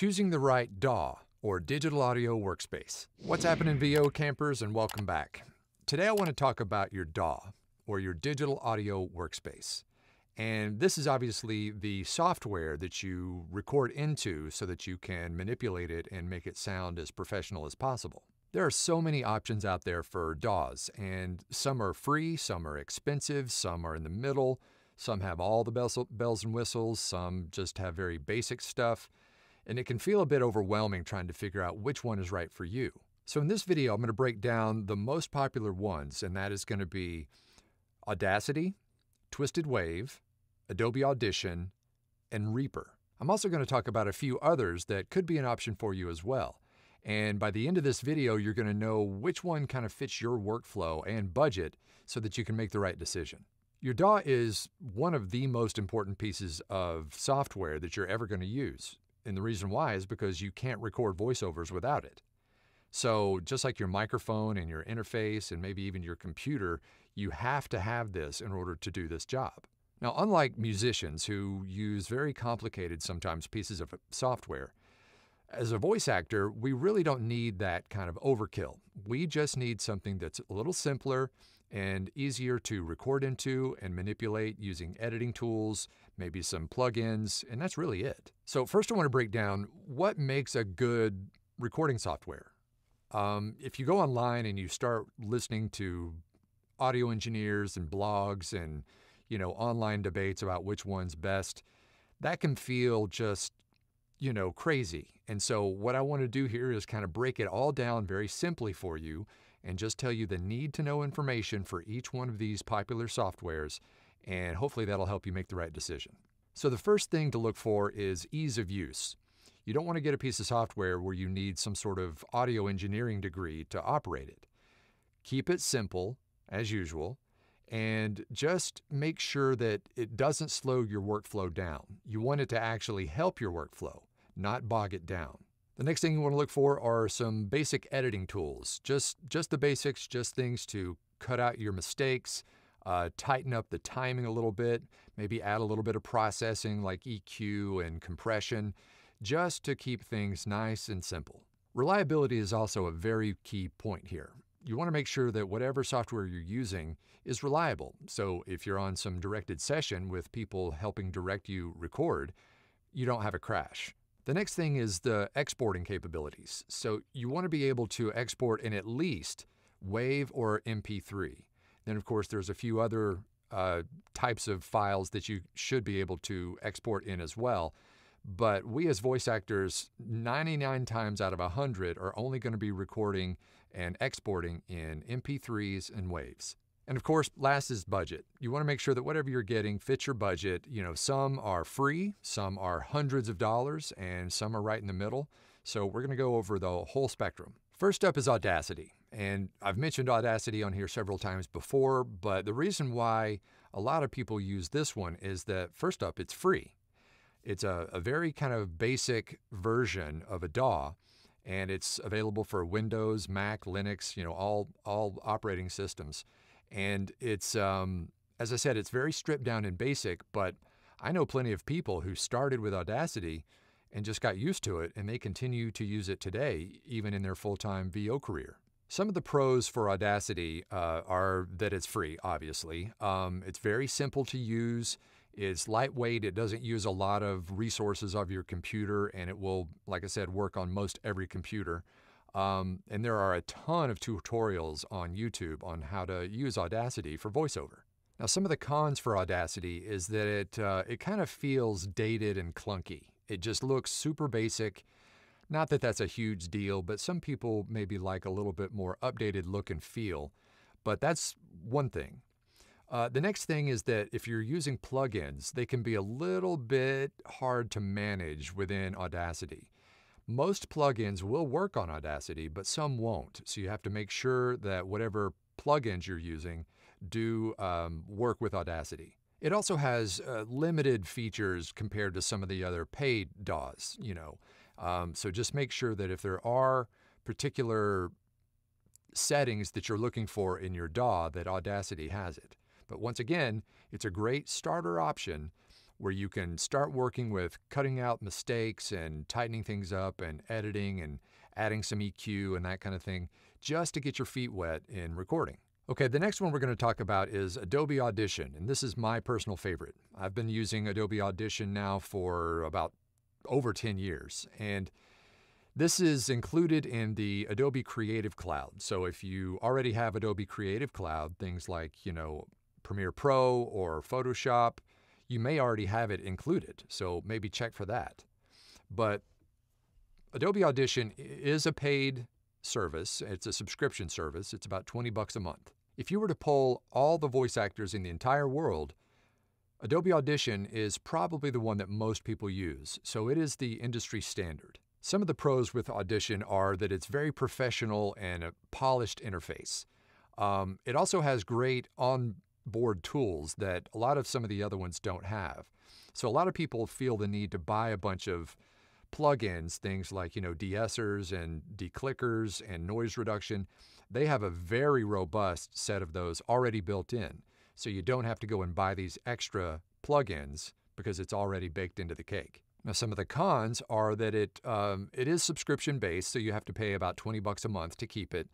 Choosing the right DAW, or Digital Audio Workspace. What's happening, VO campers, and welcome back. Today I want to talk about your DAW, or your Digital Audio Workspace. And this is obviously the software that you record into so that you can manipulate it and make it sound as professional as possible. There are so many options out there for DAWs, and some are free, some are expensive, some are in the middle, some have all the bells, and whistles, some just have very basic stuff and it can feel a bit overwhelming trying to figure out which one is right for you. So in this video, I'm going to break down the most popular ones, and that is going to be Audacity, Twisted Wave, Adobe Audition, and Reaper. I'm also going to talk about a few others that could be an option for you as well. And by the end of this video, you're going to know which one kind of fits your workflow and budget so that you can make the right decision. Your DAW is one of the most important pieces of software that you're ever going to use. And the reason why is because you can't record voiceovers without it. So, just like your microphone and your interface and maybe even your computer, you have to have this in order to do this job. Now, unlike musicians who use very complicated, sometimes pieces of software, as a voice actor, we really don't need that kind of overkill. We just need something that's a little simpler and easier to record into and manipulate using editing tools, maybe some plugins, and that's really it. So, first, I want to break down what makes a good recording software. Um, if you go online and you start listening to audio engineers and blogs and you know online debates about which one's best, that can feel just you know crazy. And so, what I want to do here is kind of break it all down very simply for you and just tell you the need to know information for each one of these popular softwares, and hopefully that'll help you make the right decision. So, the first thing to look for is ease of use. You don't want to get a piece of software where you need some sort of audio engineering degree to operate it. Keep it simple, as usual, and just make sure that it doesn't slow your workflow down. You want it to actually help your workflow, not bog it down. The next thing you want to look for are some basic editing tools. Just, just the basics, just things to cut out your mistakes, uh, tighten up the timing a little bit, maybe add a little bit of processing like EQ and compression, just to keep things nice and simple. Reliability is also a very key point here. You want to make sure that whatever software you're using is reliable. So if you're on some directed session with people helping direct you record, you don't have a crash. The next thing is the exporting capabilities. So you want to be able to export in at least WAV or MP3. Then, of course, there's a few other uh, types of files that you should be able to export in as well. But we as voice actors, 99 times out of 100, are only going to be recording and exporting in MP3s and WAVs. And of course, last is budget. You want to make sure that whatever you're getting fits your budget. You know, some are free, some are hundreds of dollars, and some are right in the middle. So we're going to go over the whole spectrum. First up is Audacity. And I've mentioned Audacity on here several times before, but the reason why a lot of people use this one is that first up, it's free. It's a, a very kind of basic version of a DAW, and it's available for Windows, Mac, Linux, you know, all, all operating systems. And it's, um, as I said, it's very stripped down and basic, but I know plenty of people who started with Audacity and just got used to it, and they continue to use it today, even in their full time VO career. Some of the pros for Audacity uh, are that it's free, obviously. Um, it's very simple to use. It's lightweight. It doesn't use a lot of resources of your computer, and it will, like I said, work on most every computer. Um, and there are a ton of tutorials on YouTube on how to use Audacity for voiceover. Now, some of the cons for Audacity is that it, uh, it kind of feels dated and clunky. It just looks super basic. Not that that's a huge deal, but some people maybe like a little bit more updated look and feel. But that's one thing. Uh, the next thing is that if you're using plugins, they can be a little bit hard to manage within Audacity. Most plugins will work on Audacity, but some won't. So you have to make sure that whatever plugins you're using do um, work with Audacity. It also has uh, limited features compared to some of the other paid DAWs, you know. Um, so just make sure that if there are particular settings that you're looking for in your DAW, that Audacity has it. But once again, it's a great starter option where you can start working with cutting out mistakes and tightening things up and editing and adding some EQ and that kind of thing just to get your feet wet in recording. Okay, the next one we're going to talk about is Adobe Audition, and this is my personal favorite. I've been using Adobe Audition now for about over 10 years, and this is included in the Adobe Creative Cloud. So if you already have Adobe Creative Cloud, things like, you know, Premiere Pro or Photoshop, you may already have it included. So maybe check for that. But Adobe Audition is a paid service. It's a subscription service. It's about 20 bucks a month. If you were to poll all the voice actors in the entire world, Adobe Audition is probably the one that most people use, so it is the industry standard. Some of the pros with Audition are that it's very professional and a polished interface. Um, it also has great on-board tools that a lot of some of the other ones don't have. So a lot of people feel the need to buy a bunch of plugins, things like you know de-essers and declickers and noise reduction. They have a very robust set of those already built in, so you don't have to go and buy these extra plugins because it's already baked into the cake. Now, some of the cons are that it um, it is subscription based, so you have to pay about 20 bucks a month to keep it.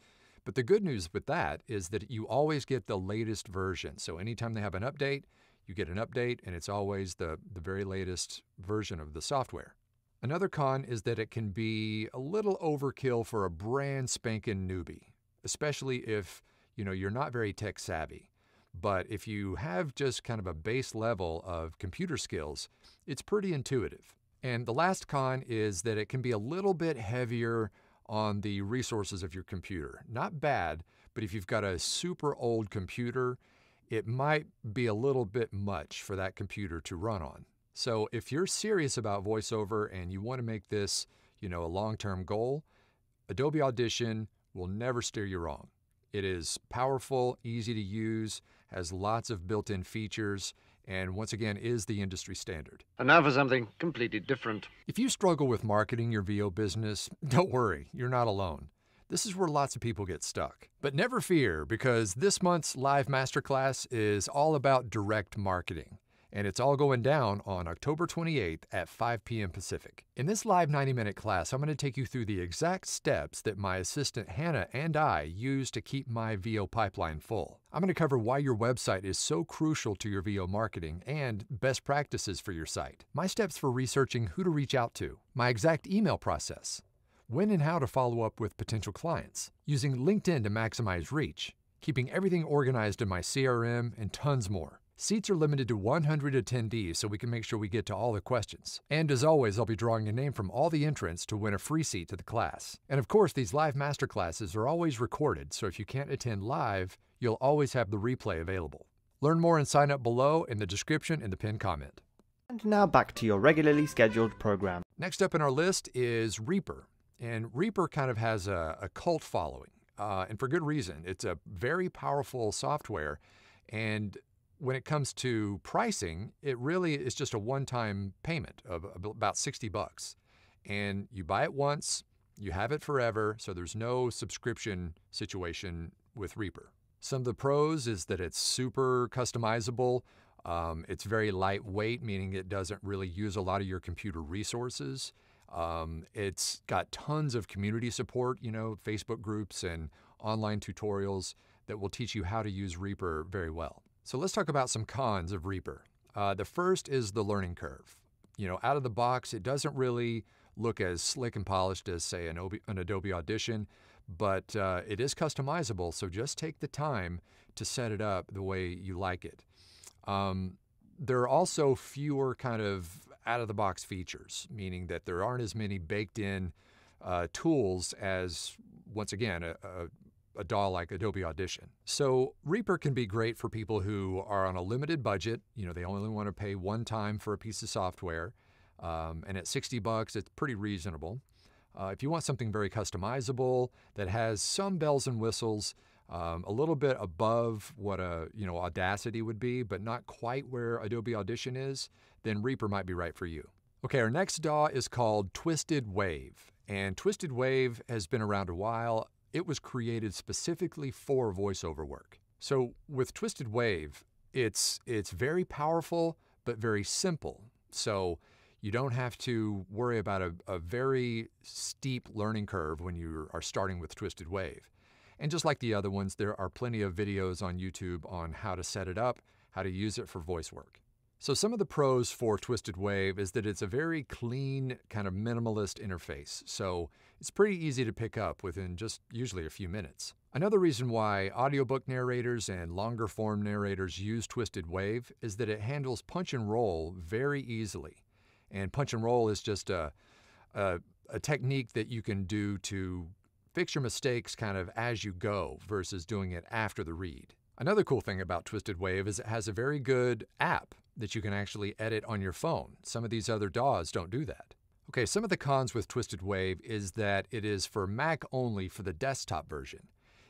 But the good news with that is that you always get the latest version. So anytime they have an update, you get an update, and it's always the, the very latest version of the software. Another con is that it can be a little overkill for a brand spanking newbie, especially if you know you're not very tech savvy. But if you have just kind of a base level of computer skills, it's pretty intuitive. And the last con is that it can be a little bit heavier on the resources of your computer. Not bad, but if you've got a super old computer, it might be a little bit much for that computer to run on. So if you're serious about voiceover and you want to make this, you know, a long-term goal, Adobe Audition will never steer you wrong. It is powerful, easy to use, has lots of built-in features, and once again is the industry standard. And now for something completely different. If you struggle with marketing your VO business, don't worry, you're not alone. This is where lots of people get stuck. But never fear, because this month's live masterclass is all about direct marketing and it's all going down on October 28th at 5 p.m. Pacific. In this live 90 minute class, I'm going to take you through the exact steps that my assistant Hannah and I use to keep my VO pipeline full. I'm going to cover why your website is so crucial to your VO marketing and best practices for your site, my steps for researching who to reach out to, my exact email process, when and how to follow up with potential clients, using LinkedIn to maximize reach, keeping everything organized in my CRM, and tons more. Seats are limited to 100 attendees so we can make sure we get to all the questions. And as always, I'll be drawing a name from all the entrants to win a free seat to the class. And of course, these live masterclasses are always recorded, so if you can't attend live, you'll always have the replay available. Learn more and sign up below in the description in the pinned comment. And now back to your regularly scheduled program. Next up in our list is Reaper. And Reaper kind of has a, a cult following, uh, and for good reason. It's a very powerful software, and when it comes to pricing, it really is just a one-time payment of about 60 bucks. And you buy it once, you have it forever, so there's no subscription situation with Reaper. Some of the pros is that it's super customizable. Um, it's very lightweight, meaning it doesn't really use a lot of your computer resources. Um, it's got tons of community support, you know, Facebook groups and online tutorials that will teach you how to use Reaper very well. So let's talk about some cons of Reaper. Uh, the first is the learning curve. You know, out of the box, it doesn't really look as slick and polished as, say, an, an Adobe Audition, but uh, it is customizable, so just take the time to set it up the way you like it. Um, there are also fewer kind of out of the box features, meaning that there aren't as many baked in uh, tools as, once again, a, a a DAW like Adobe Audition. So Reaper can be great for people who are on a limited budget. You know, they only want to pay one time for a piece of software. Um, and at 60 bucks, it's pretty reasonable. Uh, if you want something very customizable that has some bells and whistles, um, a little bit above what a you know Audacity would be, but not quite where Adobe Audition is, then Reaper might be right for you. Okay, our next DAW is called Twisted Wave, and Twisted Wave has been around a while. It was created specifically for voiceover work. So with Twisted Wave, it's it's very powerful, but very simple. So you don't have to worry about a, a very steep learning curve when you are starting with Twisted Wave. And just like the other ones, there are plenty of videos on YouTube on how to set it up, how to use it for voice work. So, some of the pros for Twisted Wave is that it's a very clean, kind of minimalist interface. So, it's pretty easy to pick up within just usually a few minutes. Another reason why audiobook narrators and longer form narrators use Twisted Wave is that it handles punch and roll very easily. And punch and roll is just a, a, a technique that you can do to fix your mistakes kind of as you go versus doing it after the read. Another cool thing about Twisted Wave is it has a very good app that you can actually edit on your phone. Some of these other DAWs don't do that. Okay, some of the cons with Twisted Wave is that it is for Mac only for the desktop version.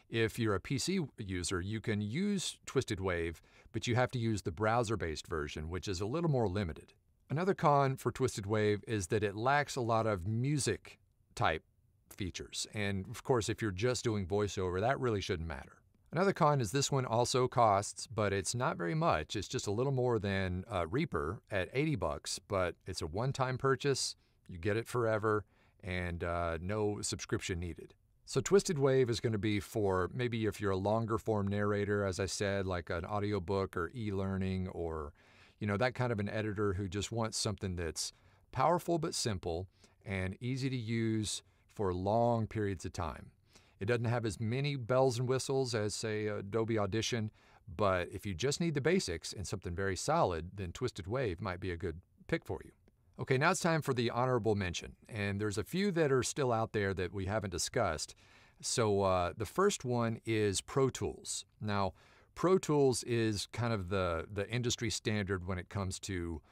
If you're a PC user, you can use Twisted Wave, but you have to use the browser based version, which is a little more limited. Another con for Twisted Wave is that it lacks a lot of music type features. And of course, if you're just doing voiceover, that really shouldn't matter. Another con is this one also costs, but it's not very much. It's just a little more than uh, Reaper at 80 bucks, but it's a one-time purchase. You get it forever, and uh, no subscription needed. So Twisted Wave is going to be for maybe if you're a longer form narrator, as I said, like an audiobook or e-learning or you know that kind of an editor who just wants something that's powerful but simple and easy to use for long periods of time. It doesn't have as many bells and whistles as say Adobe Audition, but if you just need the basics and something very solid, then Twisted Wave might be a good pick for you. Okay, now it's time for the honorable mention. And there's a few that are still out there that we haven't discussed. So uh, the first one is Pro Tools. Now, Pro Tools is kind of the, the industry standard when it comes to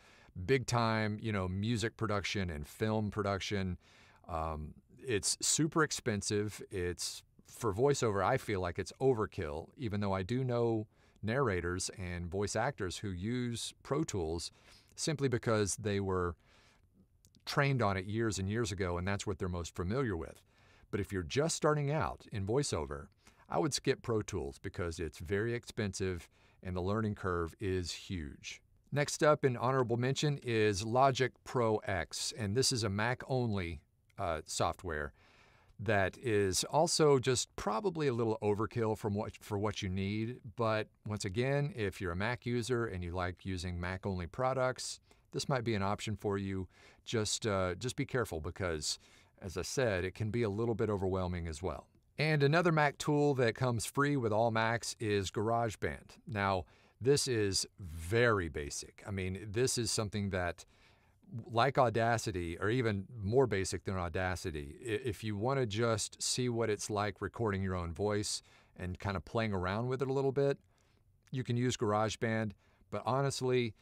big time, you know, music production and film production. Um, it's super expensive. It's for voiceover, I feel like it's overkill, even though I do know narrators and voice actors who use Pro Tools simply because they were trained on it years and years ago, and that's what they're most familiar with. But if you're just starting out in voiceover, I would skip Pro Tools because it's very expensive and the learning curve is huge. Next up in honorable mention is Logic Pro X, and this is a Mac only uh, software that is also just probably a little overkill from what, for what you need. But once again, if you're a Mac user and you like using Mac only products, this might be an option for you. Just, uh, just be careful because, as I said, it can be a little bit overwhelming as well. And another Mac tool that comes free with all Macs is GarageBand. Now, this is very basic. I mean, this is something that, like Audacity, or even more basic than Audacity, if you want to just see what it's like recording your own voice and kind of playing around with it a little bit, you can use GarageBand. But honestly,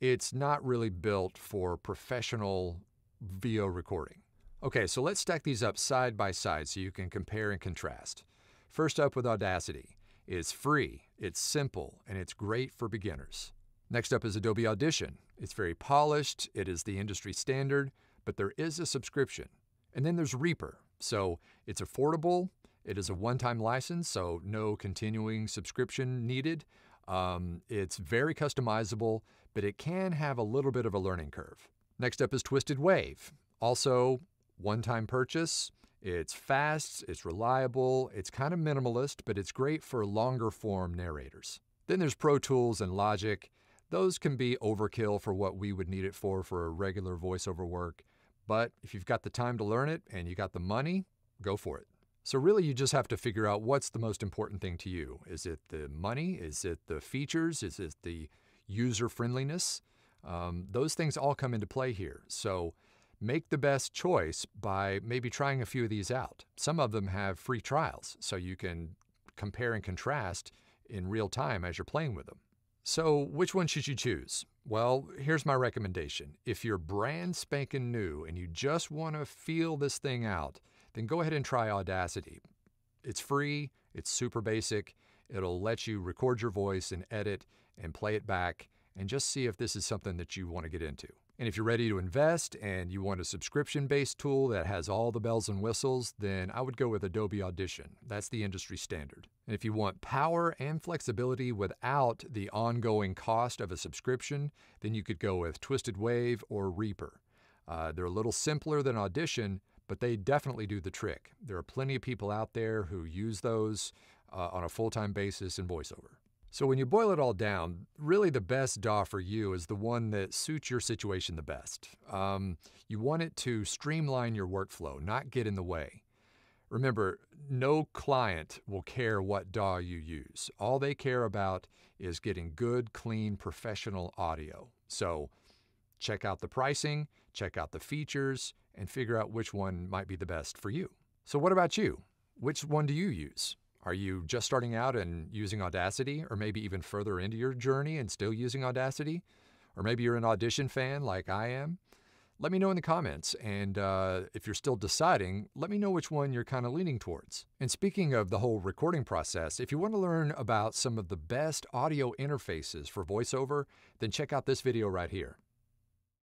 it's not really built for professional VO recording. Okay, so let's stack these up side by side so you can compare and contrast. First up with Audacity. It's free, it's simple, and it's great for beginners. Next up is Adobe Audition. It's very polished, it is the industry standard, but there is a subscription. And then there's Reaper. So it's affordable, it is a one time license, so no continuing subscription needed. Um, it's very customizable, but it can have a little bit of a learning curve. Next up is Twisted Wave. Also, one time purchase. It's fast, it's reliable, it's kind of minimalist, but it's great for longer form narrators. Then there's Pro Tools and Logic. Those can be overkill for what we would need it for for a regular voiceover work. But if you've got the time to learn it and you got the money, go for it. So, really, you just have to figure out what's the most important thing to you. Is it the money? Is it the features? Is it the user friendliness? Um, those things all come into play here. So, make the best choice by maybe trying a few of these out. Some of them have free trials, so you can compare and contrast in real time as you're playing with them. So, which one should you choose? Well, here's my recommendation. If you're brand spanking new and you just want to feel this thing out, then go ahead and try Audacity. It's free, it's super basic, it'll let you record your voice and edit and play it back and just see if this is something that you want to get into. And if you're ready to invest and you want a subscription based tool that has all the bells and whistles, then I would go with Adobe Audition. That's the industry standard. And if you want power and flexibility without the ongoing cost of a subscription, then you could go with Twisted Wave or Reaper. Uh, they're a little simpler than Audition, but they definitely do the trick. There are plenty of people out there who use those uh, on a full time basis in VoiceOver. So, when you boil it all down, really the best DAW for you is the one that suits your situation the best. Um, you want it to streamline your workflow, not get in the way. Remember, no client will care what DAW you use. All they care about is getting good, clean, professional audio. So, check out the pricing, check out the features, and figure out which one might be the best for you. So, what about you? Which one do you use? Are you just starting out and using Audacity, or maybe even further into your journey and still using Audacity? Or maybe you're an Audition fan like I am? Let me know in the comments. And uh, if you're still deciding, let me know which one you're kind of leaning towards. And speaking of the whole recording process, if you want to learn about some of the best audio interfaces for VoiceOver, then check out this video right here.